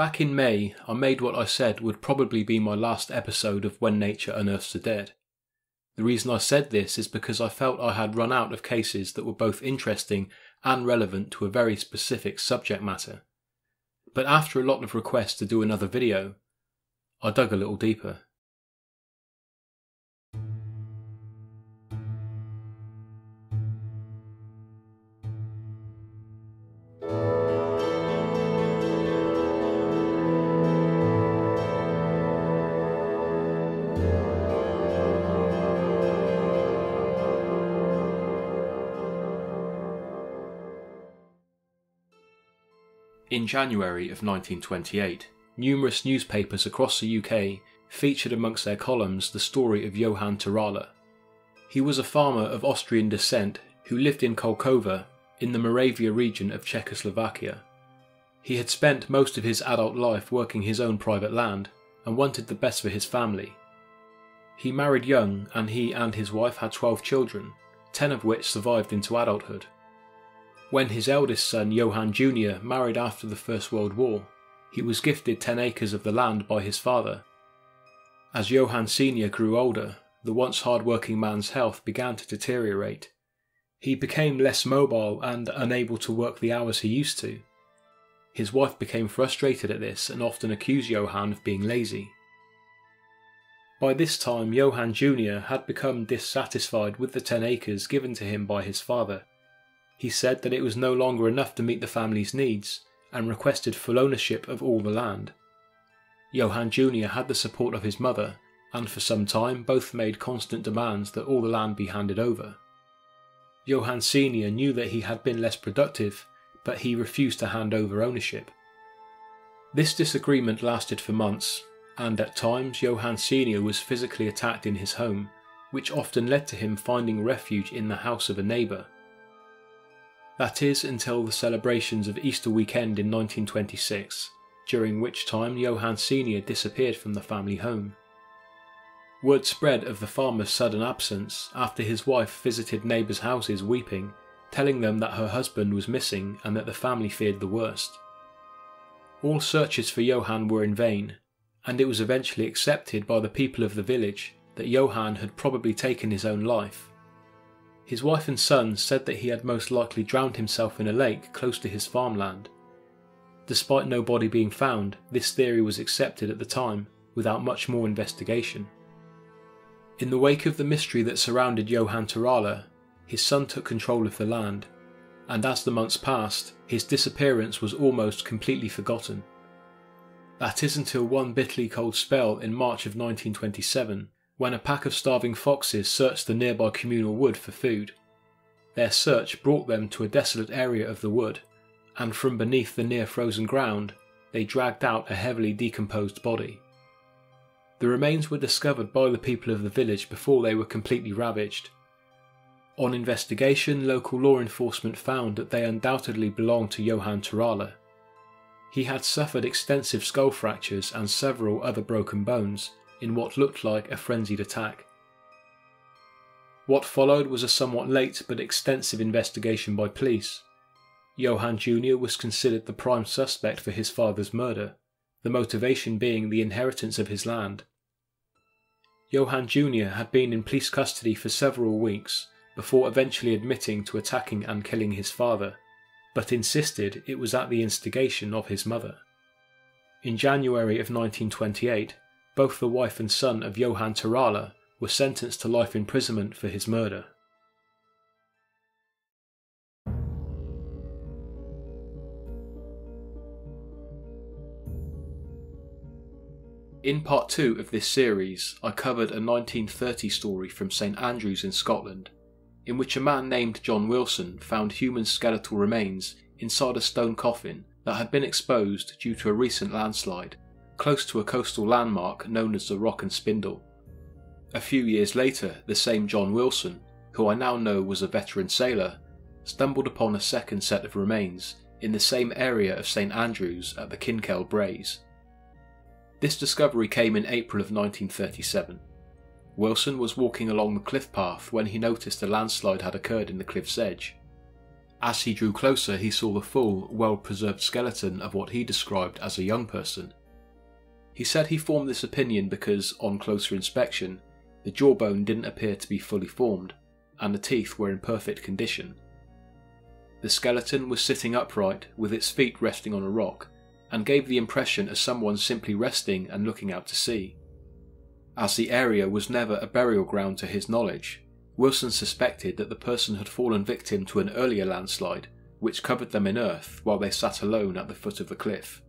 Back in May, I made what I said would probably be my last episode of When Nature Unearths the Dead. The reason I said this is because I felt I had run out of cases that were both interesting and relevant to a very specific subject matter. But after a lot of requests to do another video, I dug a little deeper. In January of 1928, numerous newspapers across the UK featured amongst their columns the story of Johann Tirala. He was a farmer of Austrian descent who lived in Kolkova in the Moravia region of Czechoslovakia. He had spent most of his adult life working his own private land and wanted the best for his family. He married young and he and his wife had 12 children, 10 of which survived into adulthood. When his eldest son, Johann Jr., married after the First World War, he was gifted 10 acres of the land by his father. As Johann Sr. grew older, the once hard-working man's health began to deteriorate. He became less mobile and unable to work the hours he used to. His wife became frustrated at this and often accused Johann of being lazy. By this time, Johann Jr. had become dissatisfied with the 10 acres given to him by his father he said that it was no longer enough to meet the family's needs and requested full ownership of all the land. Johann Jr. had the support of his mother, and for some time both made constant demands that all the land be handed over. Johann Sr. knew that he had been less productive, but he refused to hand over ownership. This disagreement lasted for months, and at times Johann Sr. was physically attacked in his home, which often led to him finding refuge in the house of a neighbour. That is until the celebrations of Easter weekend in 1926, during which time Johann Sr. disappeared from the family home. Word spread of the farmer's sudden absence after his wife visited neighbours' houses weeping, telling them that her husband was missing and that the family feared the worst. All searches for Johann were in vain, and it was eventually accepted by the people of the village that Johann had probably taken his own life his wife and son said that he had most likely drowned himself in a lake close to his farmland. Despite no body being found, this theory was accepted at the time without much more investigation. In the wake of the mystery that surrounded Johann Tirala, his son took control of the land, and as the months passed, his disappearance was almost completely forgotten. That is until one bitterly cold spell in March of 1927 when a pack of starving foxes searched the nearby communal wood for food. Their search brought them to a desolate area of the wood, and from beneath the near frozen ground, they dragged out a heavily decomposed body. The remains were discovered by the people of the village before they were completely ravaged. On investigation, local law enforcement found that they undoubtedly belonged to Johann Tirala. He had suffered extensive skull fractures and several other broken bones, in what looked like a frenzied attack. What followed was a somewhat late but extensive investigation by police. Johann Jr. was considered the prime suspect for his father's murder, the motivation being the inheritance of his land. Johann Jr. had been in police custody for several weeks before eventually admitting to attacking and killing his father, but insisted it was at the instigation of his mother. In January of 1928, both the wife and son of Johann Tirala were sentenced to life imprisonment for his murder. In part 2 of this series, I covered a 1930 story from St Andrews in Scotland, in which a man named John Wilson found human skeletal remains inside a stone coffin that had been exposed due to a recent landslide close to a coastal landmark known as the Rock and Spindle. A few years later, the same John Wilson, who I now know was a veteran sailor, stumbled upon a second set of remains in the same area of St Andrews at the Kinkell Braes. This discovery came in April of 1937. Wilson was walking along the cliff path when he noticed a landslide had occurred in the cliff's edge. As he drew closer, he saw the full, well preserved skeleton of what he described as a young person. He said he formed this opinion because, on closer inspection, the jawbone didn't appear to be fully formed, and the teeth were in perfect condition. The skeleton was sitting upright with its feet resting on a rock, and gave the impression of someone simply resting and looking out to sea. As the area was never a burial ground to his knowledge, Wilson suspected that the person had fallen victim to an earlier landslide, which covered them in earth while they sat alone at the foot of the cliff.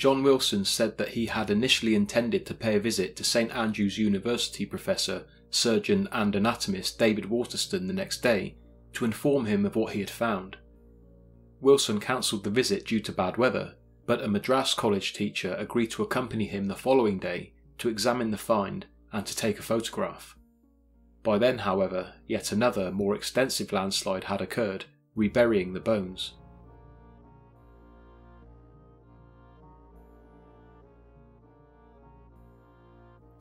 John Wilson said that he had initially intended to pay a visit to St Andrews University professor, surgeon, and anatomist David Waterston the next day to inform him of what he had found. Wilson cancelled the visit due to bad weather, but a Madras college teacher agreed to accompany him the following day to examine the find and to take a photograph. By then, however, yet another, more extensive landslide had occurred, reburying the bones.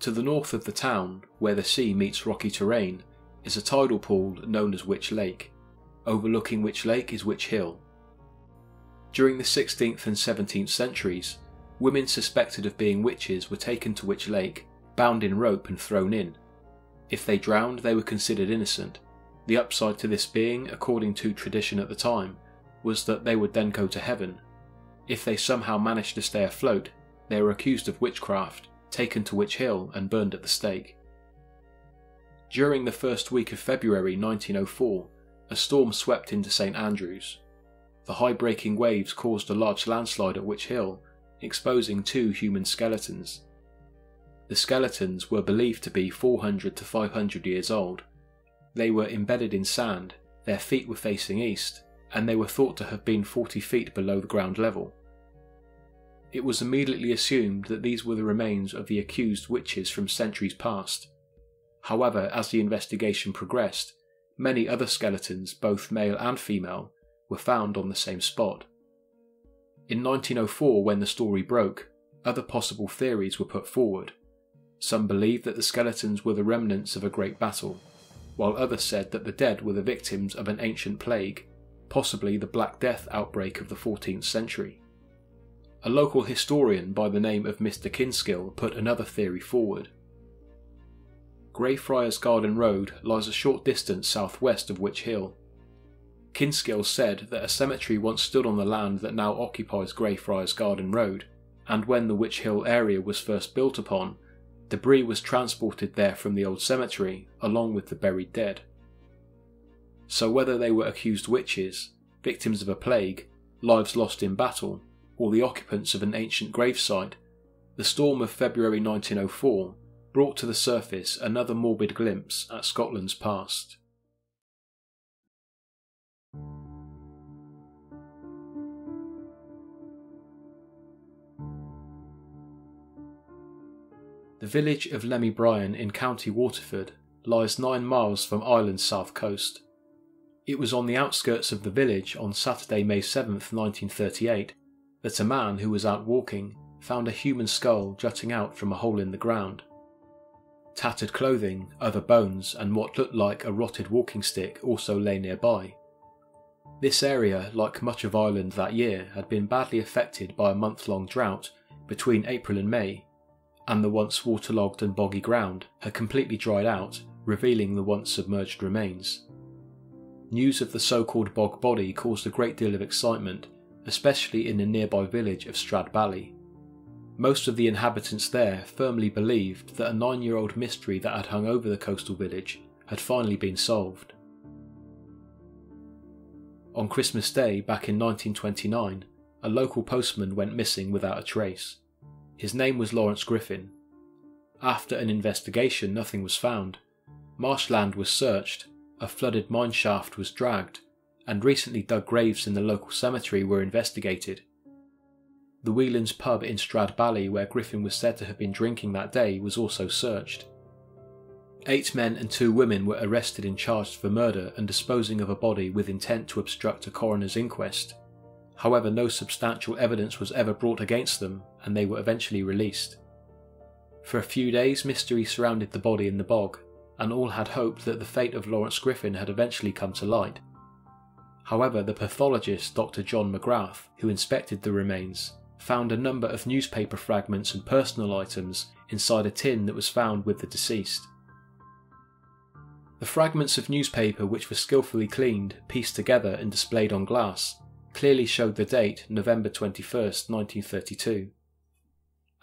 To the north of the town, where the sea meets rocky terrain, is a tidal pool known as Witch Lake. Overlooking Witch Lake is Witch Hill. During the 16th and 17th centuries, women suspected of being witches were taken to Witch Lake, bound in rope and thrown in. If they drowned, they were considered innocent. The upside to this being, according to tradition at the time, was that they would then go to heaven. If they somehow managed to stay afloat, they were accused of witchcraft taken to Witch Hill and burned at the stake. During the first week of February 1904, a storm swept into St Andrews. The high breaking waves caused a large landslide at Witch Hill, exposing two human skeletons. The skeletons were believed to be 400 to 500 years old. They were embedded in sand, their feet were facing east, and they were thought to have been 40 feet below the ground level. It was immediately assumed that these were the remains of the accused witches from centuries past. However, as the investigation progressed, many other skeletons, both male and female, were found on the same spot. In 1904, when the story broke, other possible theories were put forward. Some believed that the skeletons were the remnants of a great battle, while others said that the dead were the victims of an ancient plague, possibly the Black Death outbreak of the 14th century. A local historian by the name of Mr. Kinskill put another theory forward. Greyfriars Garden Road lies a short distance southwest of Witch Hill. Kinskill said that a cemetery once stood on the land that now occupies Greyfriars Garden Road, and when the Witch Hill area was first built upon, debris was transported there from the old cemetery along with the buried dead. So whether they were accused witches, victims of a plague, lives lost in battle, or the occupants of an ancient gravesite, the storm of February 1904 brought to the surface another morbid glimpse at Scotland's past. The village of Lemybrien in County Waterford lies nine miles from Ireland's south coast. It was on the outskirts of the village on Saturday, May 7, 1938, that a man who was out walking found a human skull jutting out from a hole in the ground. Tattered clothing, other bones, and what looked like a rotted walking stick also lay nearby. This area, like much of Ireland that year, had been badly affected by a month long drought between April and May, and the once waterlogged and boggy ground had completely dried out, revealing the once submerged remains. News of the so called bog body caused a great deal of excitement especially in the nearby village of Stradbally. Most of the inhabitants there firmly believed that a nine year old mystery that had hung over the coastal village had finally been solved. On Christmas Day back in 1929, a local postman went missing without a trace. His name was Lawrence Griffin. After an investigation, nothing was found. Marshland was searched, a flooded mine shaft was dragged, and recently dug graves in the local cemetery were investigated. The Whelan's pub in Stradbally, where Griffin was said to have been drinking that day, was also searched. Eight men and two women were arrested and charged for murder and disposing of a body with intent to obstruct a coroner's inquest. However, no substantial evidence was ever brought against them, and they were eventually released. For a few days, mystery surrounded the body in the bog, and all had hoped that the fate of Lawrence Griffin had eventually come to light. However, the pathologist Dr. John McGrath, who inspected the remains, found a number of newspaper fragments and personal items inside a tin that was found with the deceased. The fragments of newspaper which were skillfully cleaned, pieced together, and displayed on glass clearly showed the date November 21, 1932.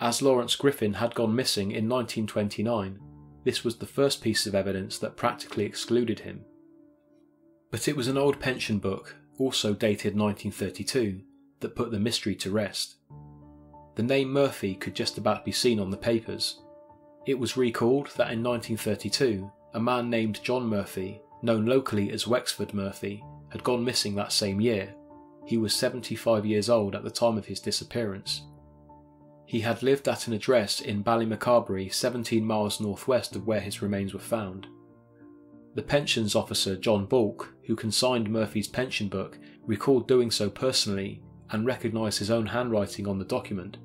As Lawrence Griffin had gone missing in 1929, this was the first piece of evidence that practically excluded him. But it was an old pension book, also dated 1932, that put the mystery to rest. The name Murphy could just about be seen on the papers. It was recalled that in 1932, a man named John Murphy, known locally as Wexford Murphy, had gone missing that same year. He was 75 years old at the time of his disappearance. He had lived at an address in Ballymacarbery, 17 miles northwest of where his remains were found. The pensions officer John Bulk, who consigned Murphy's pension book, recalled doing so personally and recognised his own handwriting on the document.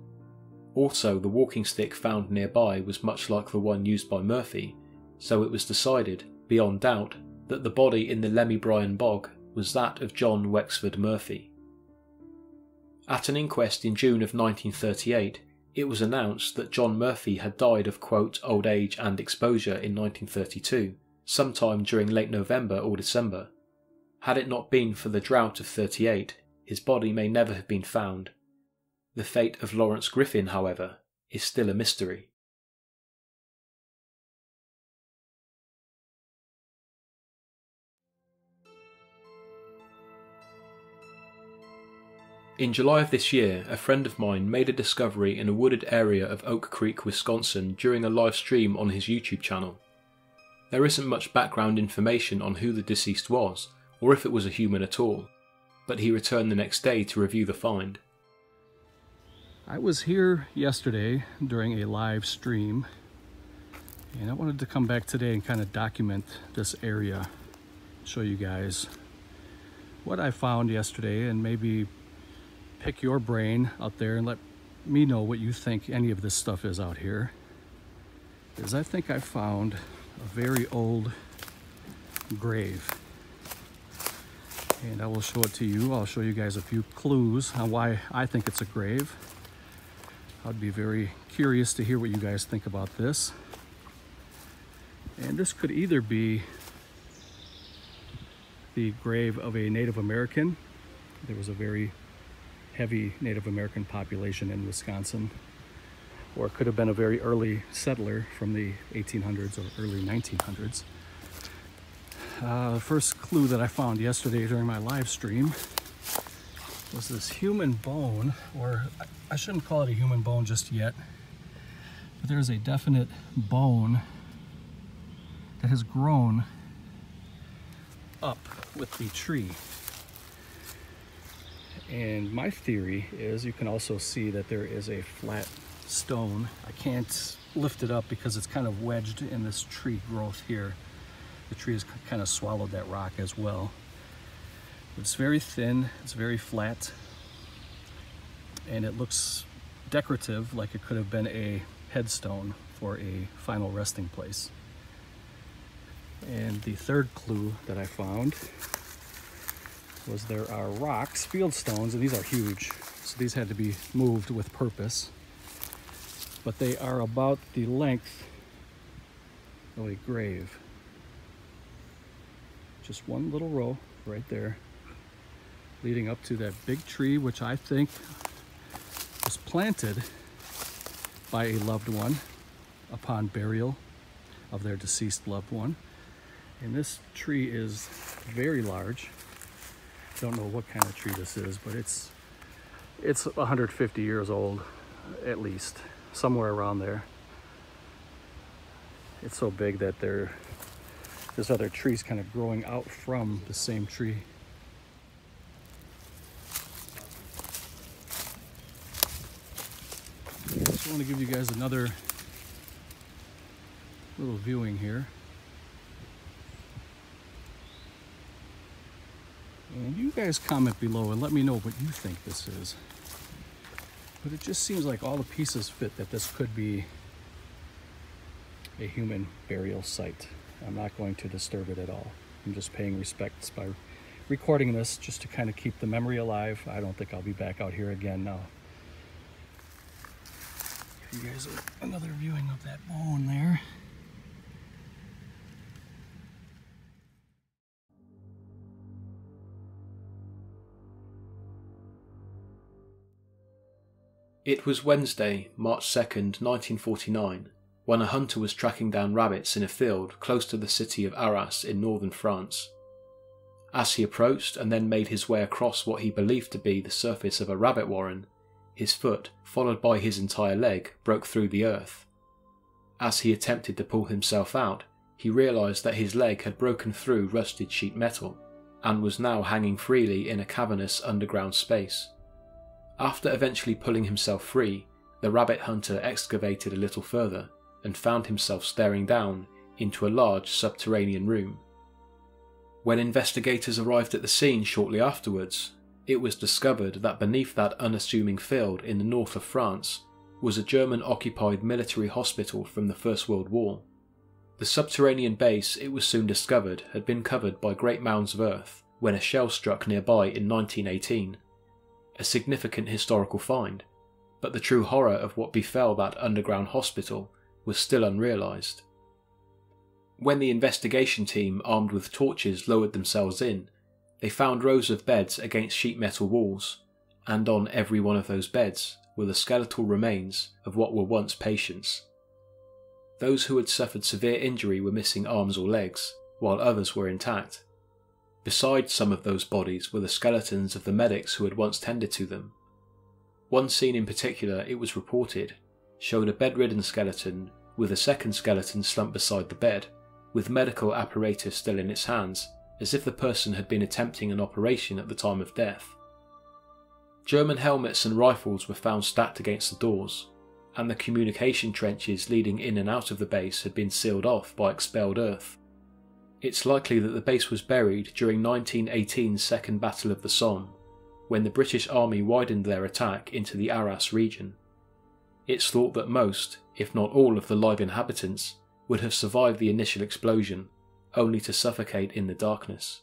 Also, the walking stick found nearby was much like the one used by Murphy, so it was decided, beyond doubt, that the body in the Lemybrien bog was that of John Wexford Murphy. At an inquest in June of 1938, it was announced that John Murphy had died of quote, old age and exposure in 1932 sometime during late November or December. Had it not been for the drought of 38, his body may never have been found. The fate of Lawrence Griffin, however, is still a mystery. In July of this year, a friend of mine made a discovery in a wooded area of Oak Creek, Wisconsin during a live stream on his YouTube channel. There isn't much background information on who the deceased was, or if it was a human at all, but he returned the next day to review the find. I was here yesterday during a live stream, and I wanted to come back today and kind of document this area, show you guys what I found yesterday, and maybe pick your brain out there and let me know what you think any of this stuff is out here. Because I think I found a very old grave. And I will show it to you. I'll show you guys a few clues on why I think it's a grave. I'd be very curious to hear what you guys think about this. And this could either be the grave of a Native American. There was a very heavy Native American population in Wisconsin or could have been a very early settler from the 1800s or early 1900s. Uh, the first clue that I found yesterday during my live stream was this human bone, or I shouldn't call it a human bone just yet, but there's a definite bone that has grown up with the tree. And my theory is you can also see that there is a flat stone. I can't lift it up because it's kind of wedged in this tree growth here. The tree has kind of swallowed that rock as well. It's very thin, it's very flat, and it looks decorative like it could have been a headstone for a final resting place. And the third clue that I found was there are rocks, field stones, and these are huge. So these had to be moved with purpose but they are about the length of a grave. Just one little row right there, leading up to that big tree, which I think was planted by a loved one upon burial of their deceased loved one. And this tree is very large. Don't know what kind of tree this is, but it's it's 150 years old at least somewhere around there. It's so big that there, there's other trees kind of growing out from the same tree. Just want to give you guys another little viewing here. And you guys comment below and let me know what you think this is. But it just seems like all the pieces fit that this could be a human burial site. I'm not going to disturb it at all. I'm just paying respects by recording this just to kind of keep the memory alive. I don't think I'll be back out here again now. You guys another viewing of that bone there. It was Wednesday, March 2nd, 1949, when a hunter was tracking down rabbits in a field close to the city of Arras in northern France. As he approached and then made his way across what he believed to be the surface of a rabbit warren, his foot, followed by his entire leg, broke through the earth. As he attempted to pull himself out, he realised that his leg had broken through rusted sheet metal and was now hanging freely in a cavernous underground space. After eventually pulling himself free, the rabbit hunter excavated a little further and found himself staring down into a large subterranean room. When investigators arrived at the scene shortly afterwards, it was discovered that beneath that unassuming field in the north of France was a German occupied military hospital from the First World War. The subterranean base, it was soon discovered, had been covered by great mounds of earth when a shell struck nearby in 1918 a significant historical find, but the true horror of what befell that underground hospital was still unrealised. When the investigation team, armed with torches, lowered themselves in, they found rows of beds against sheet metal walls, and on every one of those beds were the skeletal remains of what were once patients. Those who had suffered severe injury were missing arms or legs, while others were intact. Beside some of those bodies were the skeletons of the medics who had once tended to them. One scene in particular, it was reported, showed a bedridden skeleton with a second skeleton slumped beside the bed, with medical apparatus still in its hands, as if the person had been attempting an operation at the time of death. German helmets and rifles were found stacked against the doors, and the communication trenches leading in and out of the base had been sealed off by expelled earth. It's likely that the base was buried during 1918's Second Battle of the Somme, when the British Army widened their attack into the Arras region. It's thought that most, if not all, of the live inhabitants would have survived the initial explosion, only to suffocate in the darkness.